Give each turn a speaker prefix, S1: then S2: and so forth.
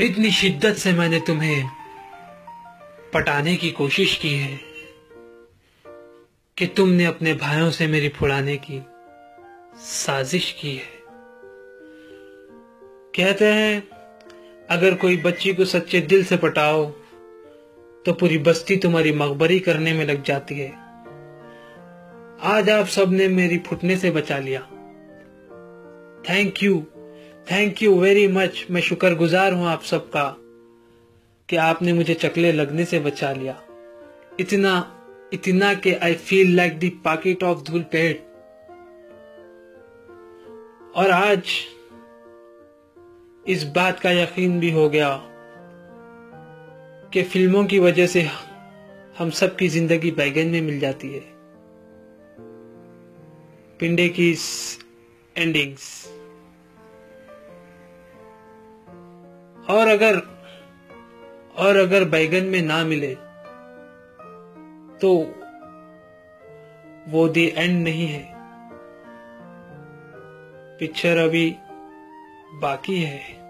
S1: इतनी शिद्दत से मैंने तुम्हें पटाने की कोशिश की है कि तुमने अपने भाइयों से मेरी फुड़ाने की साजिश की है। कहते हैं, अगर कोई बच्ची को सच्चे दिल से पटाओ तो पूरी बस्ती तुम्हारी मकबरी करने में लग जाती है। आज आप सबने मेरी फुटने से बचा लिया। Thank you thank you very much मैं शुक्रगुजार हूँ आप सबका कि आपने मुझे चकले लगने से बचा लिया। इतना इतना कि I feel like the pocket of धूल पेट और आज इस बात का यकीन भी हो गया कि फ़िल्मों की वजह से हम सब की ज़िंदगी बैगन में मिल जाती है। पिंडे की एंडिंग्स और अगर और अगर बैगन में ना मिले तो वो दी एंड नहीं है। पिक्चर अभी बाकी है।